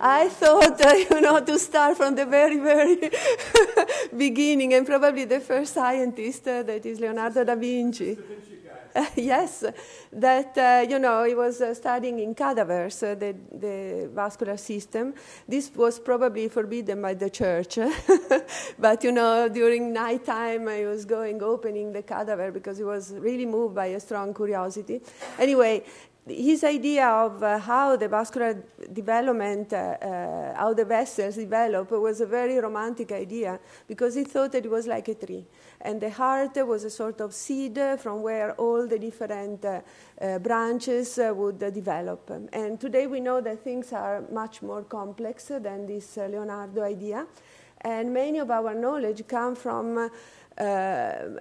I thought, uh, you know, to start from the very, very beginning, and probably the first scientist uh, that is Leonardo da Vinci. yes, that, uh, you know, he was uh, studying in cadavers, uh, the, the vascular system. This was probably forbidden by the church. but, you know, during nighttime, I was going, opening the cadaver because he was really moved by a strong curiosity. Anyway, his idea of uh, how the vascular development, uh, uh, how the vessels develop, was a very romantic idea because he thought that it was like a tree. And the heart was a sort of seed from where all the different uh, uh, branches uh, would develop. And today we know that things are much more complex than this Leonardo idea. And many of our knowledge come from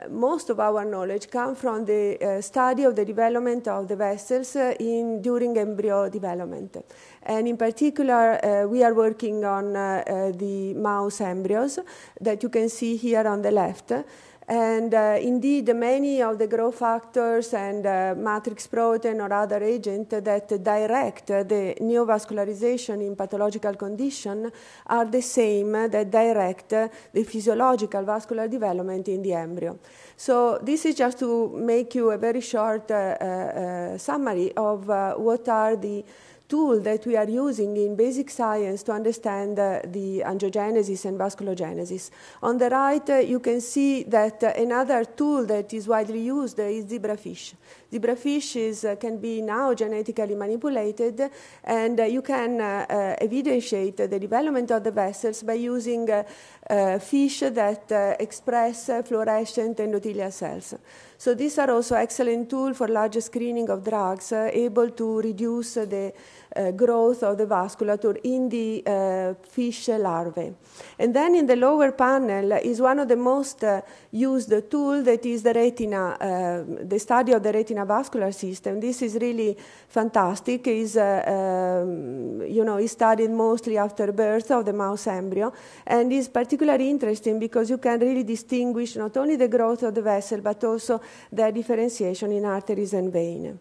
most of our knowledge come from the uh, study of the development of the vessels uh, in, during embryo development. And in particular, uh, we are working on uh, uh, the mouse embryos that you can see here on the left. And uh, indeed, many of the growth factors and uh, matrix protein or other agents that direct the neovascularization in pathological condition are the same that direct the physiological vascular development in the embryo. So this is just to make you a very short uh, uh summary of uh, what are the tool that we are using in basic science to understand uh, the angiogenesis and vasculogenesis. On the right, uh, you can see that uh, another tool that is widely used is zebrafish. Zebrafish is, uh, can be now genetically manipulated, and uh, you can uh, evidentiate the development of the vessels by using fish that express fluorescent endothelial cells. So these are also excellent tools for large screening of drugs, able to reduce the uh, growth of the vasculature in the uh, fish larvae. And then in the lower panel is one of the most uh, used tool that is the retina, the study of the retina vascular system. This is really fantastic. is um, you know, studied mostly after birth of the mouse embryo and is particularly interesting because you can really distinguish not only the growth of the vessel but also the differentiation in arteries and veins.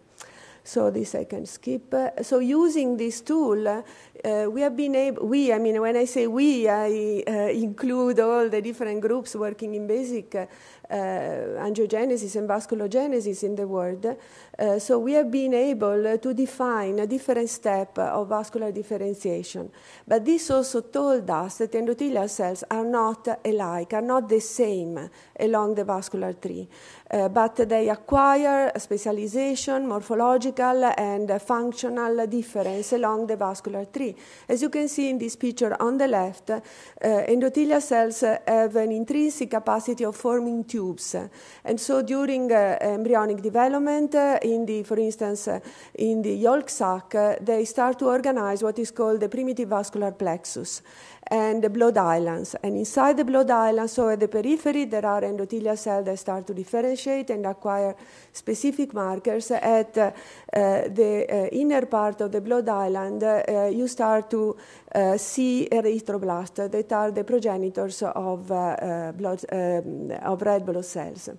So this I can skip. So using this tool, uh, we have been able, we, I mean, when I say we, I uh, include all the different groups working in basic uh, angiogenesis and vasculogenesis in the world. Uh, so we have been able to define a different step of vascular differentiation. But this also told us that endothelial cells are not alike, are not the same along the vascular tree. Uh, but they acquire specialization, morphological and functional difference along the vascular tree. As you can see in this picture on the left, uh, endothelial cells have an intrinsic capacity of forming tubes. And so during uh, embryonic development, uh, in the, for instance, uh, in the yolk sac, uh, they start to organize what is called the primitive vascular plexus and the blood islands. And inside the blood islands, so at the periphery, there are endothelial cells that start to differentiate and acquire specific markers. At uh, the uh, inner part of the blood island, uh, you start to uh, see erythroblasts that are the progenitors of, blood, um, of red blood cells.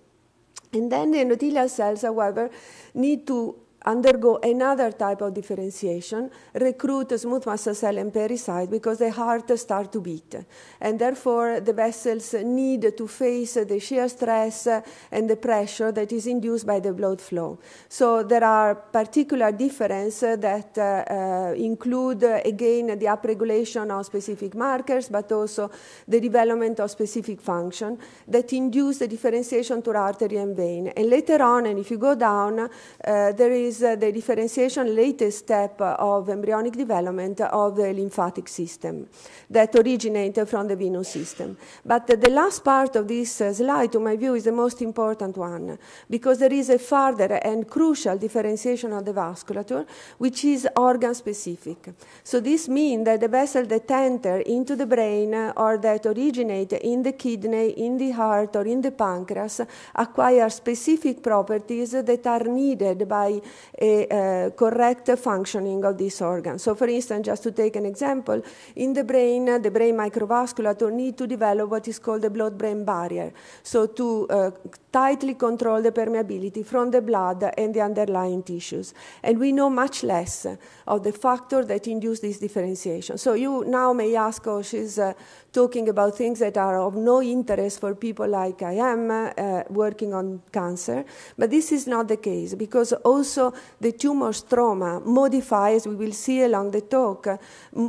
And then the endothelial cells, however, need to undergo another type of differentiation, recruit smooth muscle cell and pericyte because the heart start to beat. And therefore, the vessels need to face the shear stress and the pressure that is induced by the blood flow. So there are particular differences that uh, uh, include, again, the upregulation of specific markers, but also the development of specific function that induce the differentiation to artery and vein. And later on, and if you go down, uh, there is is uh, the differentiation latest step of embryonic development of the lymphatic system that originated from the venous system. But the last part of this uh, slide, to my view, is the most important one because there is a further and crucial differentiation of the vasculature, which is organ specific. So this means that the vessels that enter into the brain or that originate in the kidney, in the heart, or in the pancreas acquire specific properties that are needed by a uh, correct functioning of this organ. So, for instance, just to take an example, in the brain, the brain microvasculature need to develop what is called the blood-brain barrier. So, to uh, tightly control the permeability from the blood and the underlying tissues. And we know much less of the factor that induce this differentiation. So you now may ask, oh, she's uh, talking about things that are of no interest for people like I am uh, working on cancer. But this is not the case because also the tumor stroma modifies, as we will see along the talk, uh,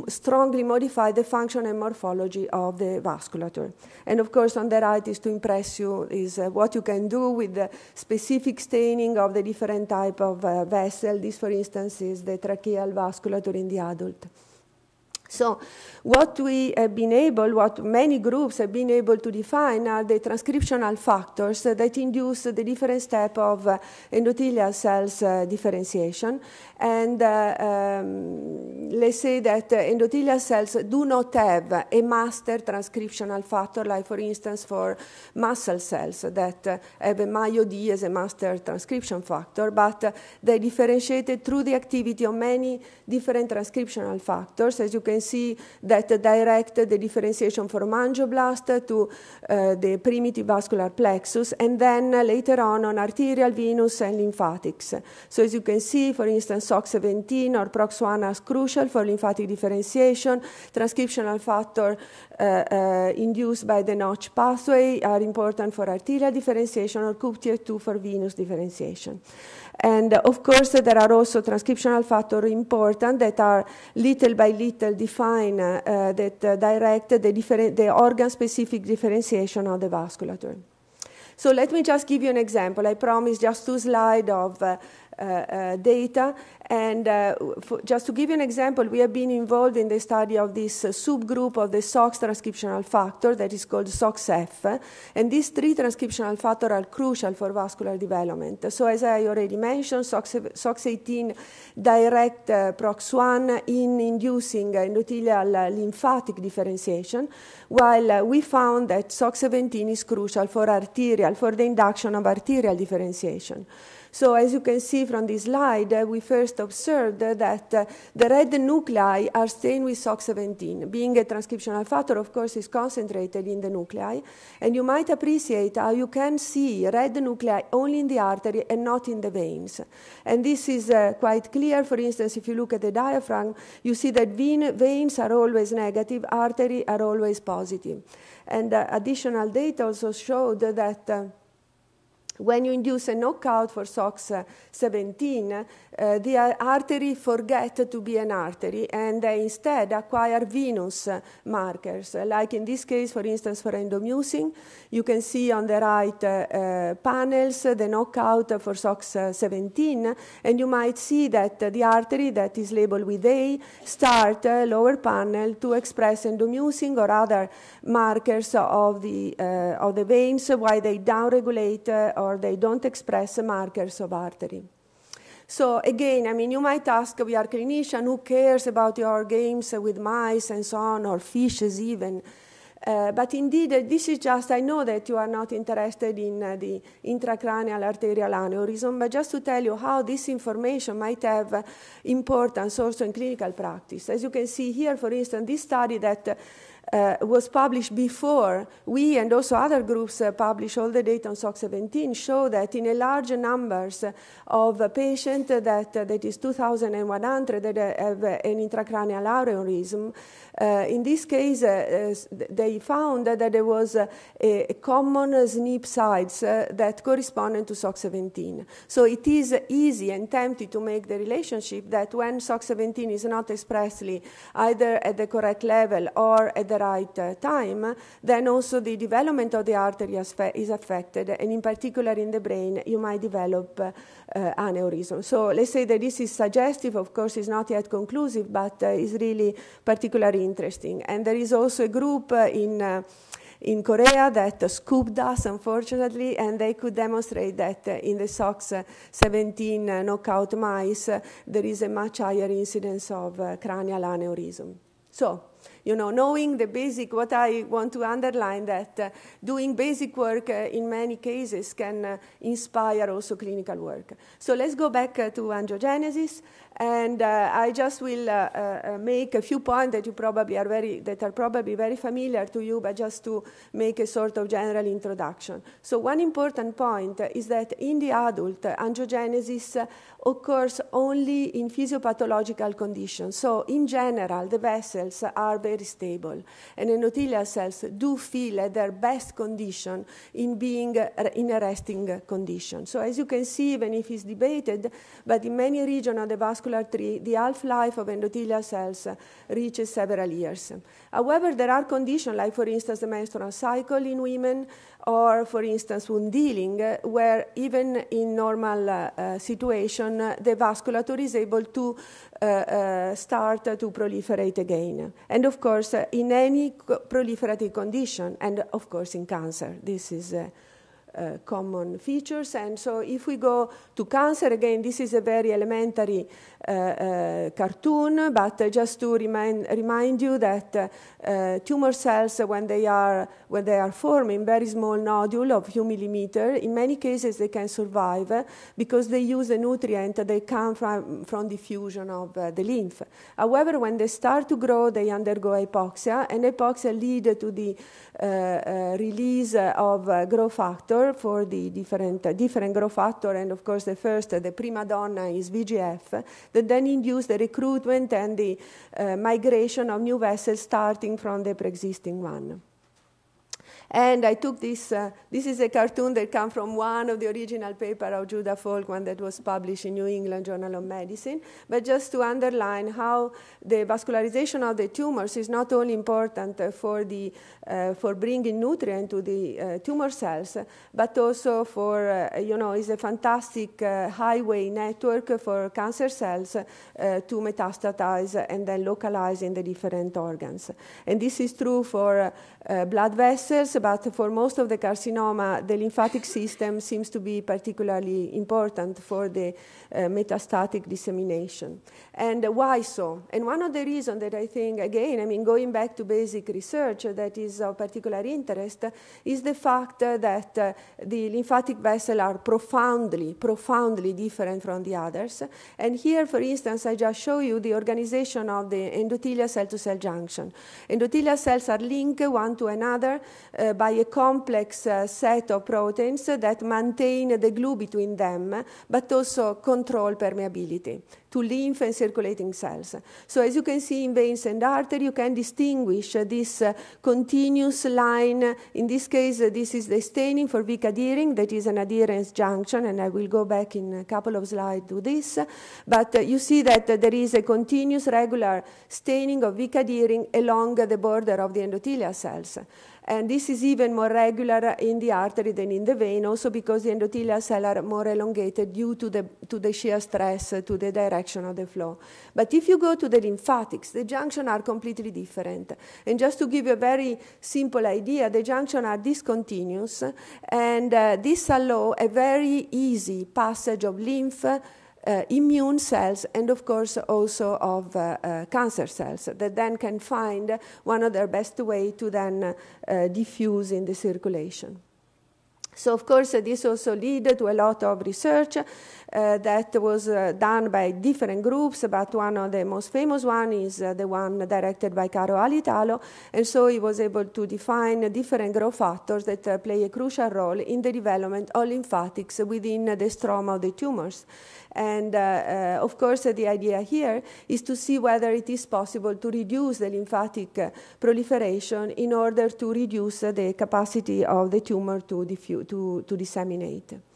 strongly modify the function and morphology of the vasculature. And of course, on the right is to impress you is uh, what you can do with the specific staining of the different type of uh, vessel. This, for instance, is the tracheal vasculature in the adult. So, what we have been able, what many groups have been able to define are the transcriptional factors that induce the different step of uh, endothelial cells uh, differentiation. And uh, um, let's say that endothelial cells do not have a master transcriptional factor, like for instance for muscle cells that have a MyoD as a master transcription factor, but they differentiated through the activity of many different transcriptional factors, as you can can see that direct the differentiation from angioblast to uh, the primitive vascular plexus, and then later on on arterial, venous, and lymphatics. So as you can see, for instance, SOX17 or PROX1 is crucial for lymphatic differentiation. Transcriptional factor uh, uh, induced by the Notch pathway are important for arterial differentiation or CUP2 for venous differentiation. And of course, there are also transcriptional factors important that are little by little define uh, that uh, direct the, the organ-specific differentiation of the vasculature. So let me just give you an example. I promise just two slides of uh, uh, uh, Uh, uh, data. And uh, for, just to give you an example, we have been involved in the study of this uh, subgroup of the SOX transcriptional factor that is called SOXF. And these three transcriptional factors are crucial for vascular development. So as I already mentioned, SOX, SOX18 direct uh, PROX1 in inducing endothelial lymphatic differentiation, while we found that SOX17 is crucial for arterial, for the induction of arterial differentiation. So as you can see from this slide, uh, we first observed uh, that uh, the red nuclei are stained with SOX17. Being a transcriptional factor, of course, is concentrated in the nuclei. And you might appreciate how you can see red nuclei only in the artery and not in the veins. And this is uh, quite clear. For instance, if you look at the diaphragm, you see that vein, veins are always negative, artery are always positive. And uh, additional data also showed that uh, when you induce a knockout for SOX17, uh, the artery forget to be an artery and they instead acquire venous markers. Like in this case, for instance, for endomucin, you can see on the right uh, uh, panels the knockout for SOX17, and you might see that the artery that is labeled with A start uh, lower panel to express endomucin or other markers of the, uh, of the veins, while they downregulate uh, or they don't express markers of artery. So again, I mean, you might ask, we are clinician, who cares about your games with mice and so on, or fishes even? Uh, but indeed, uh, this is just, I know that you are not interested in uh, the intracranial arterial aneurysm, but just to tell you how this information might have uh, importance also in clinical practice. As you can see here, for instance, this study that uh, was published before we and also other groups uh, published all the data on SOX17, show that in a large numbers of uh, patients that, that is 2,100 that have an intracranial aneurysm, uh, in this case, uh, they found that there was a, a common SNP sites uh, that corresponded to SOX17. So it is easy and tempting to make the relationship that when SOX17 is not expressly either at the correct level or at the right uh, time, then also the development of the artery is affected, and in particular in the brain, you might develop uh, aneurysm. So let's say that this is suggestive, of course, it's not yet conclusive, but uh, is really particularly interesting. And there is also a group uh, in uh, in Korea that uh, scooped us, unfortunately, and they could demonstrate that uh, in the SOX17 uh, knockout mice, there is a much higher incidence of cranial aneurysm. So, you know, knowing the basic, what I want to underline that uh, doing basic work uh, in many cases can uh, inspire also clinical work. So let's go back uh, to angiogenesis. And uh, I just will uh, make a few points that you probably are very, that are probably very familiar to you, but just to make a sort of general introduction. So one important point is that in the adult, angiogenesis occurs only in physiopathological conditions. So in general, the vessels are very stable, and endothelial cells do feel at their best condition in being uh, in a resting condition. So as you can see, even if it's debated, but in many regions of the vascular tree, the half-life of endothelial cells reaches several years. However, there are conditions like, for instance, the menstrual cycle in women, or, for instance, wound healing, where even in normal uh, situation, the vasculature is able to uh, uh, start to proliferate again. And of course, in any proliferative condition, and of course in cancer, this is uh, common features. And so if we go to cancer, again, this is a very elementary Eh, eh, cartoon, but just to remind, remind you that uh, tumor cells, when they, are, when they are forming very small nodule of few millimeter, in many cases they can survive because they use a nutrient they come from, from diffusion of the lymph. However, when they start to grow, they undergo hypoxia, and hypoxia lead to the release of growth factor for the different, different growth factor, and of course the first, the prima donna is VEGF, that then induce the recruitment and the uh, migration of new vessels starting from the pre-existing one. And I took this, uh, this is a cartoon that comes from one of the original paper of Judah Folk, one that was published in New England Journal of Medicine, but just to underline how the vascularization of the tumors is not only important for, the, uh, for bringing nutrient to the uh, tumor cells, but also for, uh, you know, is a fantastic uh, highway network for cancer cells uh, to metastatize and then localize in the different organs. And this is true for blood vessels, but for most of the carcinoma, the lymphatic system seems to be particularly important for the uh, metastatic dissemination. And why so? And one of the reasons that I think, again, I mean, going back to basic research that is of particular interest, is the fact that uh, the lymphatic vessels are profoundly, profoundly different from the others. And here, for instance, I just show you the organization of the endothelial cell-to-cell junction. Endothelial cells are linked one to another uh, by a complex uh, set of proteins that maintain the glue between them, but also control permeability to lymph and circulating cells. So as you can see in veins and artery, you can distinguish uh, this uh, continuous line. In this case, uh, this is the staining for VE-cadherin, that is an adherence junction, and I will go back in a couple of slides to this. But uh, you see that uh, there is a continuous regular staining of VE-cadherin along the border of the endothelial cells. And this is even more regular in the artery than in the vein, also because the endothelial cells are more elongated due to the, to the shear stress, to the direction of the flow. But if you go to the lymphatics, the junctions are completely different. And just to give you a very simple idea, the junctions are discontinuous, and uh, this allows a very easy passage of lymph uh, immune cells and of course also of uh, uh, cancer cells that then can find one of their best way to then uh, diffuse in the circulation. So of course this also led to a lot of research that was uh, done by different groups, but one of the most famous one is uh, the one directed by Kari Alitalo, and so he was able to define different growth factors that uh, play a crucial role in the development of lymphatics within the stroma of the tumors. And uh, uh, of course, the idea here is to see whether it is possible to reduce the lymphatic proliferation in order to reduce the capacity of the tumor to, to, to disseminate.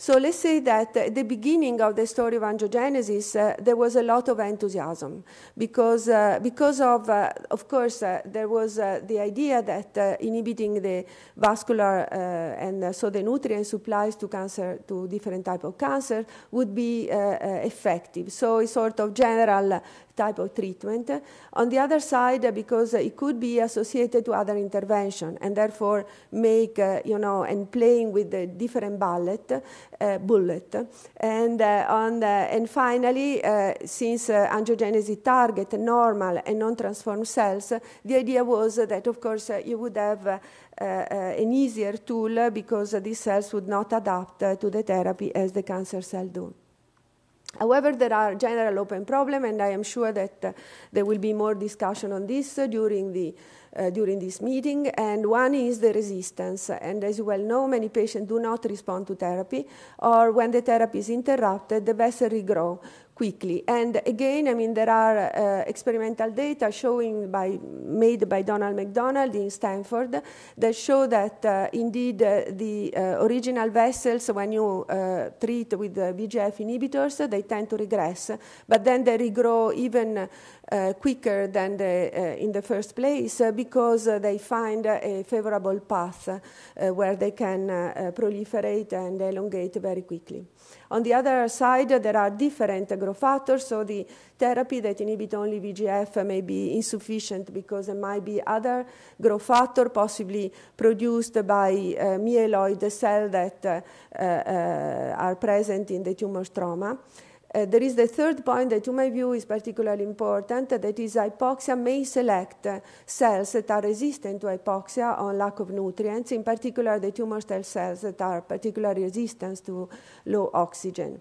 So let's say that at the beginning of the story of angiogenesis, uh, there was a lot of enthusiasm because, uh, because of, uh, of course, uh, there was uh, the idea that uh, inhibiting the vascular and so the nutrient supplies to cancer, to different type of cancer would be effective. So a sort of general type of treatment. On the other side, uh, because uh, it could be associated to other intervention and therefore make, uh, you know, and playing with the different ballet, uh, bullet. And, on the, and finally, since angiogenesis target normal and non-transformed cells, the idea was that, of course, you would have uh, uh, an easier tool because these cells would not adapt to the therapy as the cancer cell do. However, there are general open problems, and I am sure that uh, there will be more discussion on this during the uh, during this meeting, and one is the resistance. And as you well know, many patients do not respond to therapy, or when the therapy is interrupted, the vessel regrow, quickly. And again, I mean, there are uh, experimental data showing by, made by Donald McDonald in Stanford that show that uh, indeed uh, the uh, original vessels, when you uh, treat with VEGF inhibitors, they tend to regress, but then they regrow even uh, quicker than the, uh, in the first place uh, because they find a favorable path where they can proliferate and elongate very quickly. On the other side, there are different growth factors, so the therapy that inhibit only VEGF may be insufficient because there might be other growth factor possibly produced by uh, myeloid cells that uh, uh, are present in the tumor stroma. Uh, there is the third point that, to my view, is particularly important, that is hypoxia may select uh, cells that are resistant to hypoxia on lack of nutrients, in particular the tumor cell cells that are particularly resistant to low oxygen.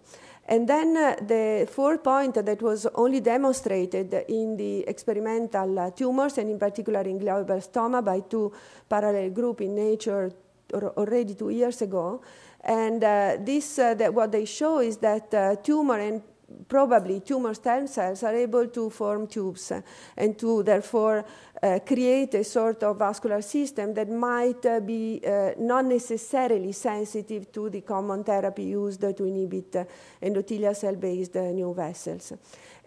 And then uh, the fourth point that was only demonstrated in the experimental uh, tumors, and in particular in glioblastoma by two parallel groups in Nature already two years ago, and uh, this, uh, that what they show is that uh, tumor and probably tumor stem cells are able to form tubes and to therefore uh, create a sort of vascular system that might uh, be not necessarily sensitive to the common therapy used to inhibit endothelial cell-based new vessels.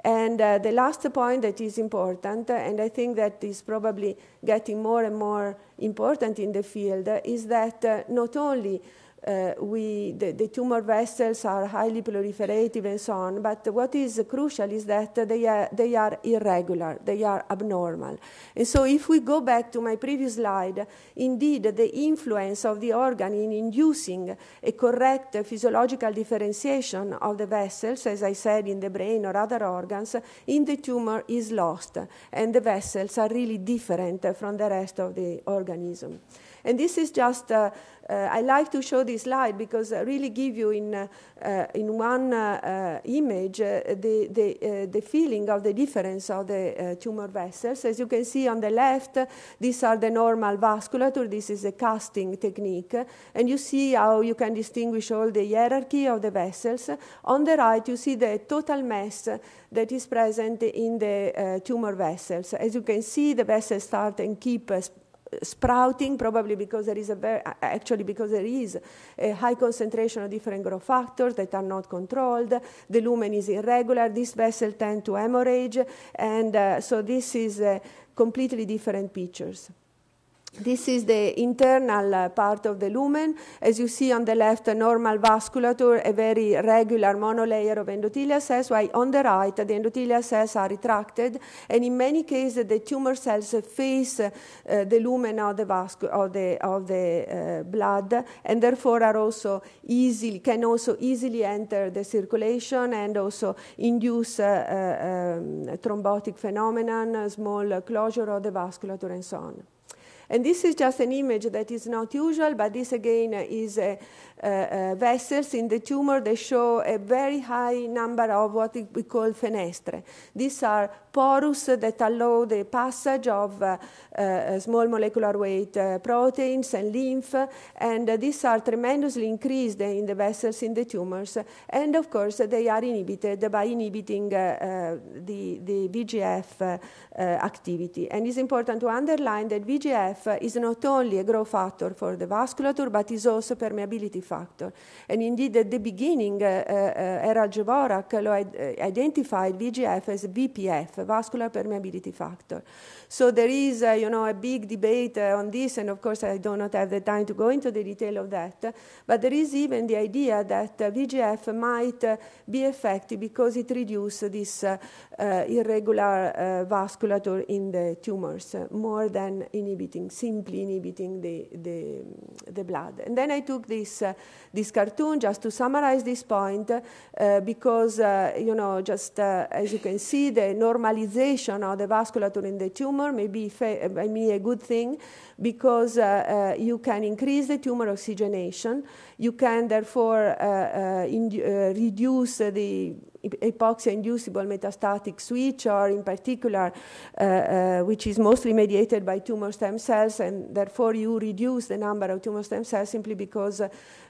And the last point that is important, and I think that is probably getting more and more important in the field, is that not only uh, we, the, the, tumor vessels are highly proliferative and so on. But what is crucial is that they are, they are irregular, they are abnormal. And so, if we go back to my previous slide, indeed, the influence of the organ in inducing a correct physiological differentiation of the vessels, as I said, in the brain or other organs, in the tumor is lost. And the vessels are really different from the rest of the organism. And this is just uh, I like to show this slide because I really give you in, uh, uh in one uh, uh, image the, the, the feeling of the difference of the tumor vessels. As you can see on the left, these are the normal vasculature. This is a casting technique. And you see how you can distinguish all the hierarchy of the vessels. On the right, you see the total mass that is present in the tumor vessels. As you can see, the vessels start and keep sprouting, probably because there is a very, actually because there is a high concentration of different growth factors that are not controlled. The lumen is irregular. This vessel tend to hemorrhage, and uh, so this is uh, completely different pictures. This is the internal uh, part of the lumen. As you see on the left, a normal vasculature, a very regular monolayer of endothelial cells, while on the right, the endothelial cells are retracted, and in many cases, the tumor cells face uh, the lumen of the, vascu- of the, of the uh, blood, and therefore are also easily, can also easily enter the circulation and also induce uh, uh, um, thrombotic phenomenon, small closure of the vasculature, and so on. And this is just an image that is not usual, but this again is uh, vessels in the tumor. They show a very high number of what we call fenestrae. These are porous that allow the passage of uh, uh, small molecular weight uh, proteins and lymph, and these are tremendously increased in the vessels in the tumors. And of course, they are inhibited by inhibiting the, the VEGF activity. And it's important to underline that VEGF is not only a growth factor for the vasculature, but is also permeability factor. And indeed, at the beginning, uh, uh, Harold Dvorak identified VEGF as VPF, vascular permeability factor. So there is, uh, you know, a big debate uh, on this, and of course I do not have the time to go into the detail of that. But there is even the idea that VEGF might be effective because it reduces this irregular vasculature in the tumors more than inhibiting simply inhibiting the, the, the blood. And then I took this, uh, this cartoon just to summarize this point uh, because, uh, you know, just uh, as you can see, the normalization of the vasculature in the tumor may be, I mean, a good thing because uh, uh, you can increase the tumor oxygenation. You can therefore reduce the hypoxia-inducible metastatic switch, or in particular, uh, uh, which is mostly mediated by tumor stem cells, and therefore you reduce the number of tumor stem cells simply because uh,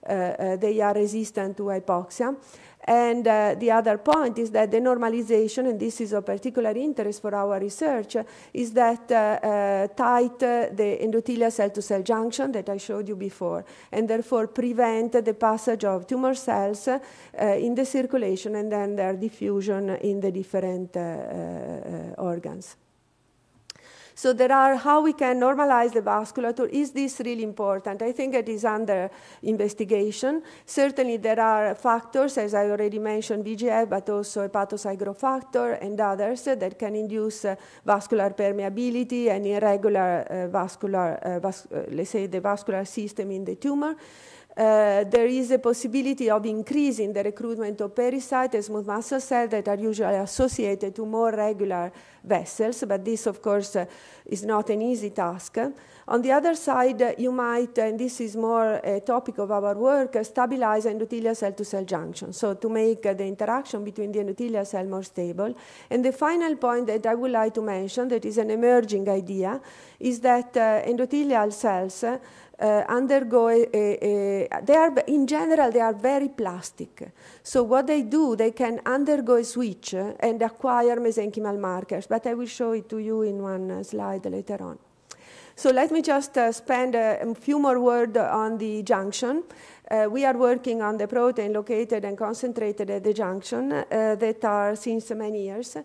uh they are resistant to hypoxia. And uh, the other point is that the normalization, and this is of particular interest for our research, is that uh, uh, tight the endothelial cell-to-cell junction that I showed you before, and therefore prevent the passage of tumor cells uh, in the circulation and then their diffusion in the different uh, uh, organs. So there are how we can normalize the vasculature. Is this really important? I think it is under investigation. Certainly there are factors, as I already mentioned, VEGF, but also hepatocyte growth factor and others that can induce uh, vascular permeability and irregular uh, vascular, uh, vas let's say the vascular system in the tumor. Uh, there is a possibility of increasing the recruitment of pericyte and smooth muscle cells that are usually associated to more regular vessels, but this, of course, uh, is not an easy task. On the other side, uh, you might, and this is more a topic of our work, uh, stabilize endothelial cell-to-cell junction, so to make uh, the interaction between the endothelial cell more stable. And the final point that I would like to mention, that is an emerging idea, is that uh, endothelial cells uh, undergo a, a, a, they are in general they are very plastic. So what they do they can undergo a switch and acquire mesenchymal markers but i will show it to you in one slide later on. So let me just uh, spend a, a, few more words on the junction. Uh, we are working on the protein located and concentrated at the junction uh, that are since many years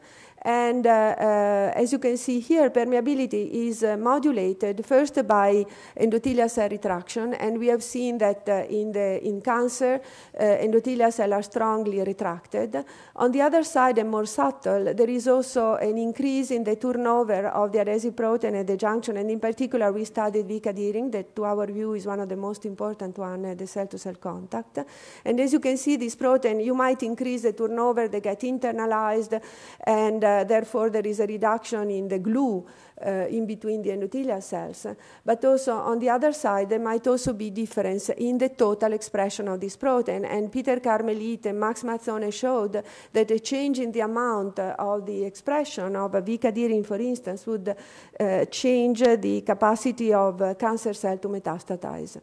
and uh, uh, as you can see here, permeability is uh, modulated first by endothelial cell retraction, and we have seen that in, the, in cancer, endothelial cells are strongly retracted. On the other side, and more subtle, there is also an increase in the turnover of the adhesive protein at the junction, and in particular, we studied VE-cadherin, that to our view is one of the most important one, the cell-to-cell contact. And as you can see, this protein, you might increase the turnover, they get internalized, and uh, therefore, there is a reduction in the glue uh, in between the endothelial cells. But also, on the other side, there might also be difference in the total expression of this protein. And Peter Carmeliet and Max Mazzone showed that a change in the amount of the expression of VE-cadherin, for instance, would uh, change the capacity of cancer cell to metastatize.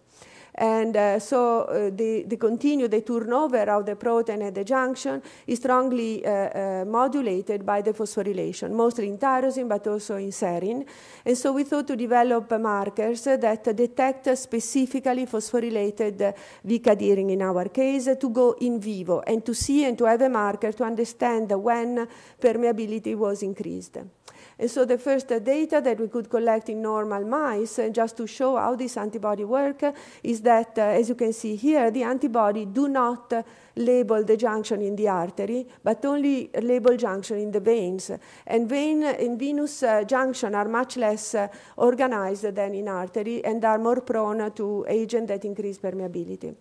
And uh, so uh, the, the continue, the turnover of the protein at the junction is strongly uh, uh, modulated by the phosphorylation, mostly in tyrosine, but also in serine. And so we thought to develop markers that detect specifically phosphorylated VE-cadherin in our case to go in vivo and to see and to have a marker to understand when permeability was increased. And so the first data that we could collect in normal mice, uh, just to show how this antibody work, is that, uh, as you can see here, the antibody do not uh, label the junction in the artery, but only label junction in the veins. And vein in venous uh, junction are much less uh, organized than in artery and are more prone to agent that increase permeability.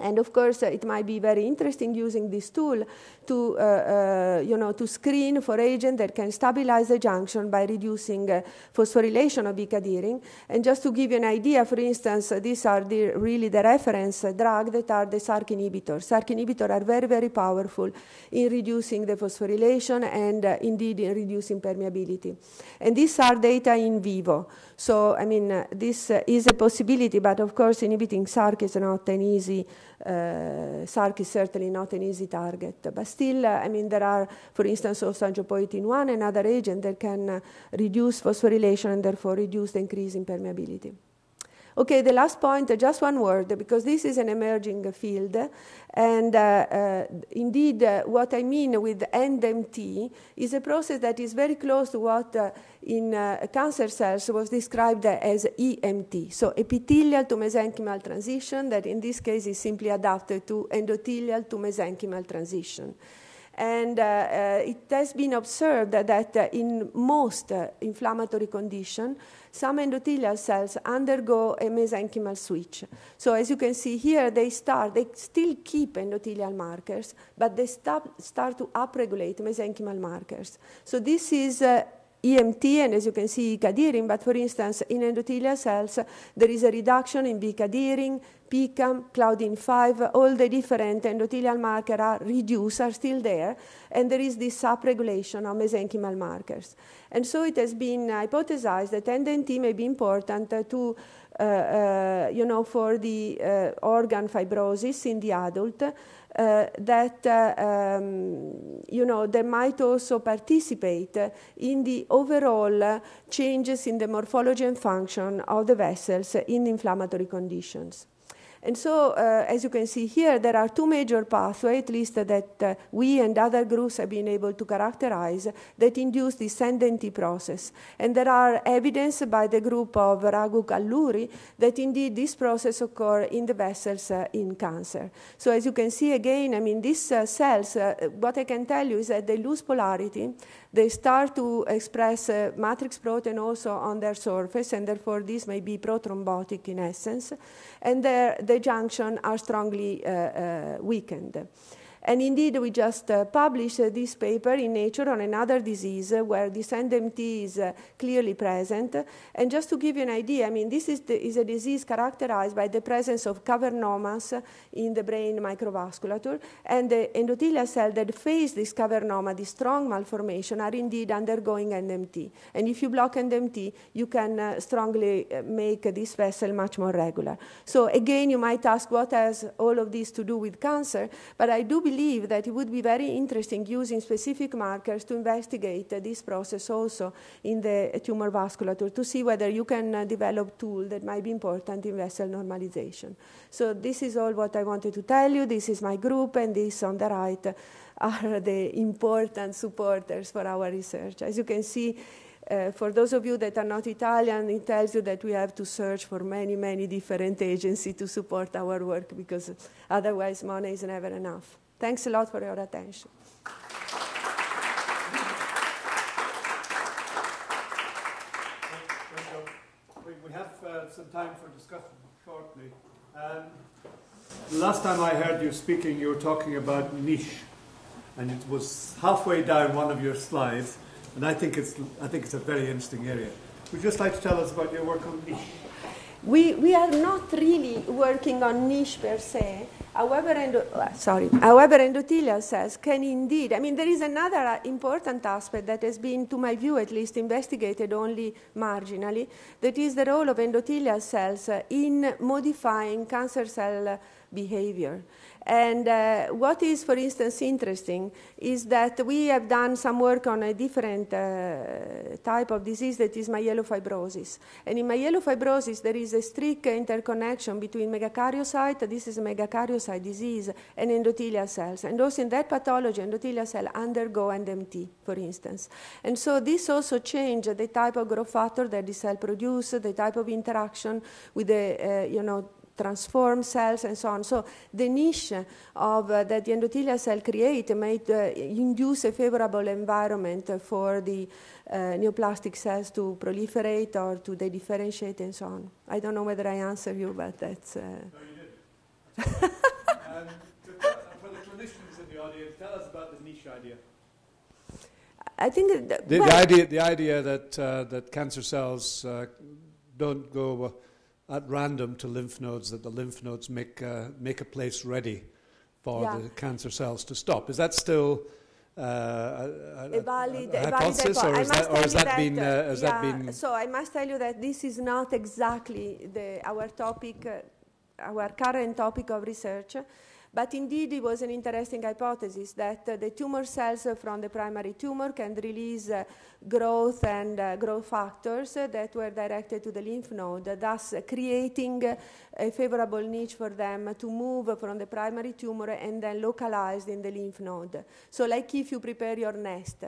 And of course, uh, it might be very interesting using this tool to, uh, uh, you know, to screen for agents that can stabilize the junction by reducing uh, phosphorylation of VE-cadherin. And just to give you an idea, for instance, uh, these are the, really the reference uh, drug that are the SRC inhibitors. SRC inhibitors are very, very powerful in reducing the phosphorylation and indeed in reducing permeability. And these are data in vivo. So, I mean, uh, this uh, is a possibility, but of course, inhibiting SRC is not an easy, uh, SRC is certainly not an easy target. But still, uh, I mean, there are, for instance, also angiopoietin 1, another agent that can uh, reduce phosphorylation and therefore reduce the increase in permeability. Okay, the last point, just one word, because this is an emerging field. And uh, uh, indeed, uh, what I mean with ENDMT is a process that is very close to what uh, in uh, cancer cells was described as EMT. So epithelial to mesenchymal transition, that in this case is simply adapted to endothelial to mesenchymal transition. And uh, uh, it has been observed that, that uh, in most uh, inflammatory conditions, some endothelial cells undergo a mesenchymal switch. So as you can see here, they start, they still keep endothelial markers, but they stop, start to upregulate mesenchymal markers. So this is uh, EMT and as you can see cadherin, but for instance in endothelial cells there is a reduction in VE-cadherin, PECAM, Claudin 5, all the different endothelial markers are reduced, are still there, and there is this upregulation of mesenchymal markers. And so it has been hypothesized that EndMT may be important to, you know, for the uh, organ fibrosis in the adult, uh, that uh, um, you know they might also participate in the overall changes in the morphology and function of the vessels in inflammatory conditions. And so, uh, as you can see here, there are two major pathways, at least that uh, we and other groups have been able to characterize, that induce this EndMT process. And there are evidence by the group of Raghu Kalluri that indeed this process occurs in the vessels uh, in cancer. So as you can see again, I mean, these uh, cells, uh, what I can tell you is that they lose polarity, they start to express uh, matrix protein also on their surface, and therefore this may be prothrombotic in essence, and the junction are strongly uh, uh, weakened. And indeed, we just uh, published uh, this paper in Nature on another disease uh, where this EndMT is uh, clearly present. And just to give you an idea, I mean, this is, the, is, a disease characterized by the presence of cavernomas in the brain microvasculature. And the endothelial cells that face this cavernoma, this strong malformation, are indeed undergoing EndMT. And if you block EndMT, you can uh, strongly uh, make this vessel much more regular. So again, you might ask what has all of this to do with cancer, but I do believe believe that it would be very interesting using specific markers to investigate uh, this process also in the tumor vasculature to see whether you can uh, develop tools that might be important in vessel normalization. So this is all what I wanted to tell you. This is my group, and this on the right are the important supporters for our research. As you can see, uh, for those of you that are not Italian, it tells you that we have to search for many, many different agencies to support our work because otherwise money is never enough. Thanks a lot for your attention. We have uh, some time for discussion shortly. Um, last time I heard you speaking, you were talking about niche, and it was halfway down one of your slides, and I think it's, I think it's a very interesting area. Would you just like to tell us about your work on niche? We, we are not really working on niche per se. However, endo, uh, sorry, however, endothelial cells can indeed, I mean, there is another uh, important aspect that has been, to my view at least, investigated only marginally, that is the role of endothelial cells uh, in modifying cancer cell uh, behavior. And uh, what is, for instance, interesting is that we have done some work on a different uh, type of disease that is myelofibrosis. And in myelofibrosis, there is a strict interconnection between megakaryocyte, this is a megakaryocyte disease, and endothelial cells. And also in that pathology, endothelial cells undergo EndMT, for instance. And so this also changed the type of growth factor that the cell produces, the type of interaction with the, uh, you know, transform cells and so on. So the niche of uh, that the endothelial cell create might uh, induce a favorable environment for the uh, neoplastic cells to proliferate or to they differentiate and so on. I don't know whether I answer you, but that's. Uh, no, you did. um, for the clinicians in the audience, tell us about the niche idea. I think the, well, the, idea, the idea that uh, that cancer cells uh, don't go at random to lymph nodes that the lymph nodes make, uh, make a place ready for yeah. the cancer cells to stop. Is that still uh, a, a, valid, a, hypothesis, or, is that, or has that, that been? Uh, has yeah, that been? So I must tell you that this is not exactly the, our topic, uh, our current topic of research. But indeed, it was an interesting hypothesis that uh, the tumor cells from the primary tumor can release uh, growth and uh, growth factors that were directed to the lymph node, thus creating a favorable niche for them to move from the primary tumor and then localized in the lymph node. So like if you prepare your nest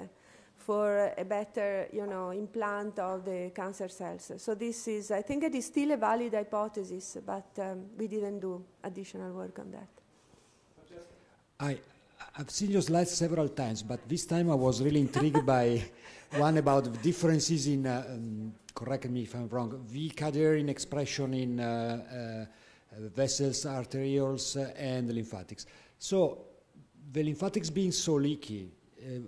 for a better, you know, implant of the cancer cells. So this is, I think it is still a valid hypothesis, but um, we didn't do additional work on that. I, I've seen your slides several times, but this time I was really intrigued by one about the differences in, uh, um, correct me if I'm wrong, VE-cadherin expression in uh, uh, vessels, arterioles, uh, and lymphatics. So, the lymphatics being so leaky, uh,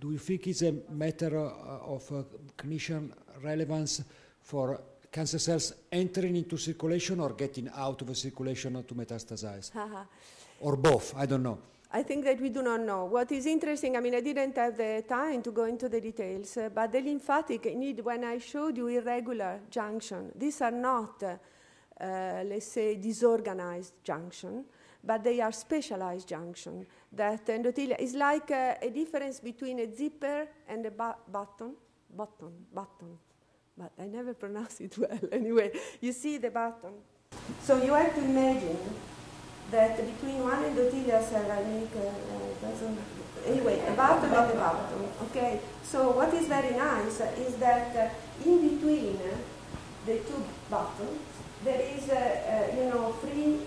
do you think it's a matter of clinician relevance for cancer cells entering into circulation or getting out of the circulation to metastasize? or both, I don't know. I think that we do not know. What is interesting, I mean, I didn't have the time to go into the details, uh, but the lymphatic need, when I showed you irregular junction, these are not, uh, let's say, disorganized junction, but they are specialized junction. That endothelium is like uh, a difference between a zipper and a bu button, button, button. But I never pronounce it well. anyway, you see the button. So you have to imagine that between one endothelial cell I make uh, doesn't anyway about about about okay so what is very nice is that uh, in between the two buttons there is a, you know free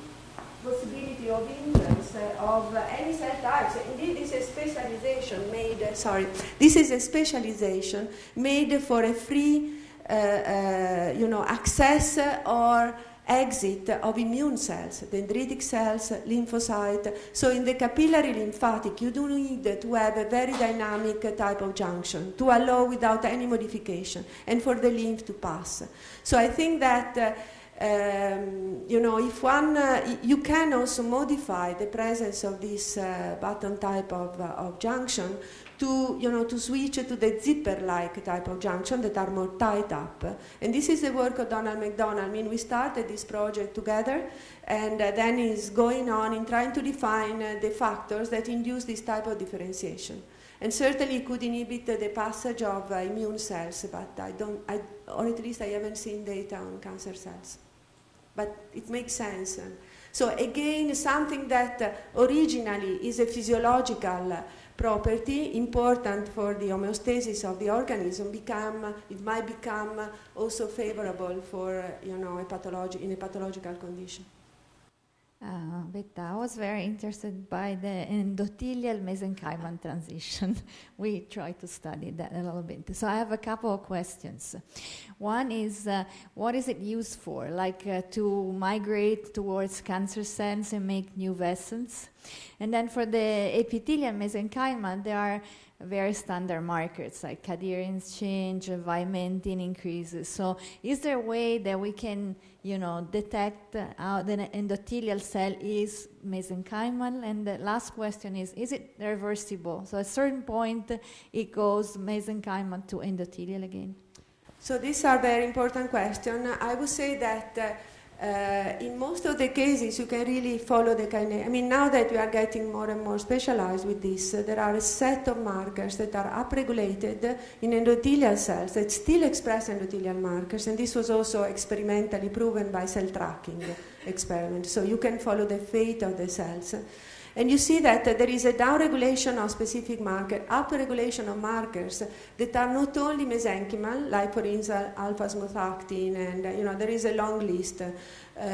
possibility of entrance of any cell types. Indeed, this is a specialization made, sorry, this is a specialization made for a free, uh, uh, you know, access or exit of immune cells, dendritic cells, lymphocyte. So in the capillary lymphatic, you do need to have a very dynamic type of junction to allow without any modification and for the lymph to pass. So I think that uh, um, you know, if one, uh, you can also modify the presence of this uh, button type of, uh, of junction to, you know, to switch to the zipper-like type of junction that are more tied up. And this is the work of Donald McDonald. I mean, we started this project together, and uh, then is going on in trying to define uh, the factors that induce this type of differentiation. And certainly could inhibit the passage of uh, immune cells, but I don't, I, or at least I haven't seen data on cancer cells. But it makes sense. So again, something that originally is a physiological property important for the homeostasis of the organism become it might become also favorable for you know a pathology in a pathological condition uh, but I was very interested by the endothelial mesenchymal transition. we try to study that a little bit. So I have a couple of questions. One is, uh, what is it used for? Like uh, to migrate towards cancer cells and make new vessels? And then for the epithelial mesenchymal, there are very standard markers like cadherins change, vimentin increases. So is there a way that we can, you know, detect how the endothelial cell is mesenchymal? And the last question is, is it reversible? So at a certain point, it goes mesenchymal to endothelial again. So these are very important questions. I would say that uh, uh, in most of the cases, you can really follow the kinase. I mean, now that we are getting more and more specialized with this, uh, there are a set of markers that are upregulated in endothelial cells that still express endothelial markers, and this was also experimentally proven by cell tracking experiments. So you can follow the fate of the cells. And you see that there is a downregulation of specific markers, upregulation of markers that are not only mesenchymal, like for instance alpha smooth actin, and you know there is a long list. Uh,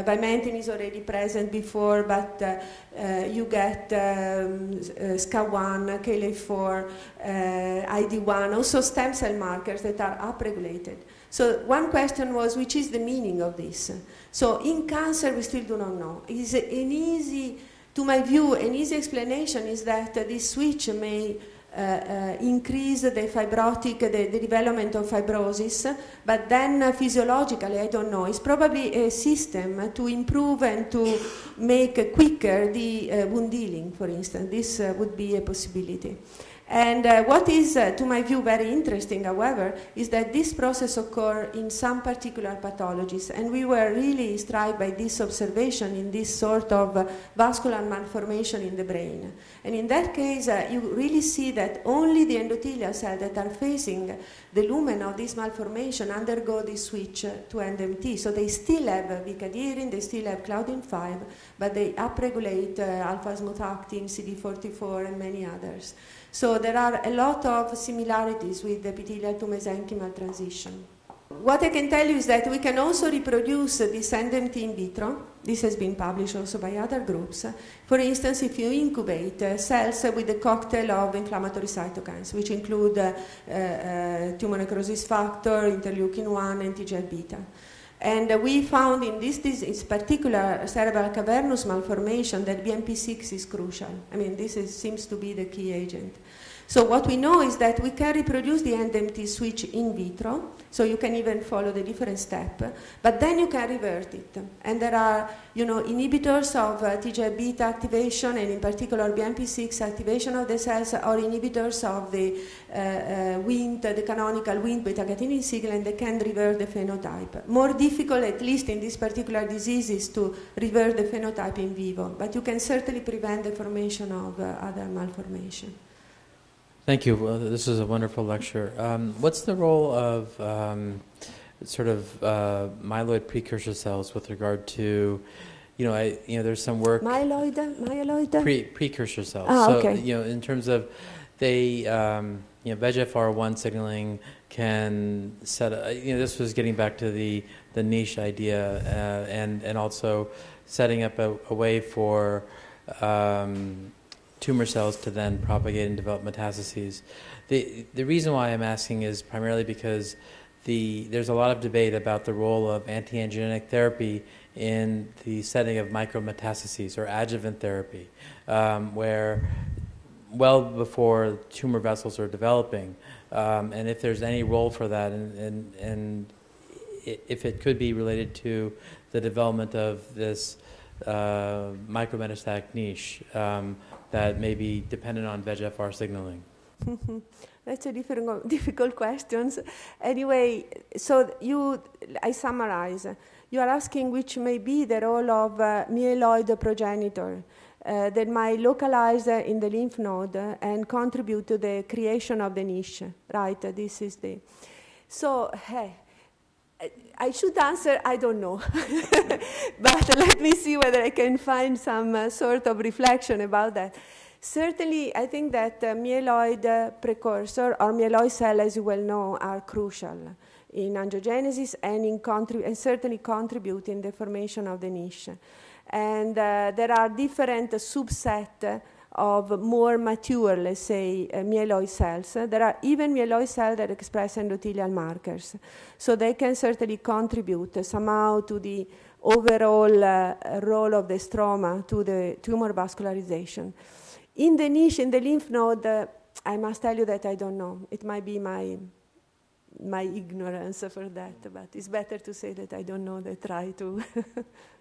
Vimentin is already present before, but uh, uh, you get um, uh, SCA1, KLF4, ID1, also stem cell markers that are upregulated. So one question was, which is the meaning of this? So in cancer, we still do not know. It's an easy to my view, an easy explanation is that this switch may uh, uh, increase the fibrotic, the, the, development of fibrosis, but then uh, physiologically, I don't know, it's probably a system to improve and to make quicker the uh, wound healing, for instance. This uh, would be a possibility. And uh, what is, uh, to my view, very interesting, however, is that this process occurs in some particular pathologies. And we were really struck by this observation in this sort of uh, vascular malformation in the brain. And in that case, uh, you really see that only the endothelial cells that are facing the lumen of this malformation undergo this switch to EndMT. So they still have VE-cadherin, they still have Claudin 5, but they upregulate uh, alpha smooth actin, CD44, and many others. So there are a lot of similarities with the epithelial to mesenchymal transition. what I can tell you is that we can also reproduce this EndMT in vitro. This has been published also by other groups. For instance, if you incubate uh, cells with a cocktail of inflammatory cytokines, which include uh, uh, tumor necrosis factor, interleukin 1, and TGF beta. And we found in this disease, particular cerebral cavernous malformation, that BMP6 is crucial. I mean, this is, seems to be the key agent. So what we know is that we can reproduce the EndMT switch in vitro, so you can even follow the different step, but then you can revert it. And there are, you know, inhibitors of uh, TGF beta activation, and in particular BMP6 activation of the cells, or inhibitors of the uh, uh, Wnt, the canonical Wnt beta-catenin signal, and they can revert the phenotype. More difficult, at least in this particular disease, is to revert the phenotype in vivo, but you can certainly prevent the formation of uh, other malformation. Thank you. Well, this is a wonderful lecture. Um, what's the role of um, sort of uh, myeloid precursor cells with regard to, you know, I, you know, there's some work. Myeloid, myeloid. Pre- precursor cells. Ah, so, okay. you know, in terms of, they, um, you know, VEGFR1 signaling can set. A, you know, this was getting back to the the niche idea, uh, and and also setting up a, a way for. Um, tumor cells to then propagate and develop metastases. The, the reason why I'm asking is primarily because the, there's a lot of debate about the role of anti-angiogenic therapy in the setting of micrometastases or adjuvant therapy, um, where well before tumor vessels are developing, um, and if there's any role for that, and, and, and if it could be related to the development of this uh, micrometastatic niche. Um, that may be dependent on VEGFR signaling? That's a difficult, difficult question. Anyway, so you, I summarize. You are asking which may be the role of uh, myeloid progenitor uh, that might localize in the lymph node and contribute to the creation of the niche, right? This is the. So, hey, I should answer, I don't know. but let me see whether I can find some uh, sort of reflection about that. Certainly, I think that uh, myeloid uh, precursor or myeloid cell, as you well know, are crucial in angiogenesis and, in and certainly contribute in the formation of the niche. And uh, there are different subsets of more mature, let's say, uh, myeloid cells. There are even myeloid cells that express endothelial markers. So they can certainly contribute somehow to the overall uh, role of the stroma to the tumor vascularization. In the niche, in the lymph node, uh, I must tell you that I don't know. It might be my my ignorance for that, but it's better to say that I don't know than try to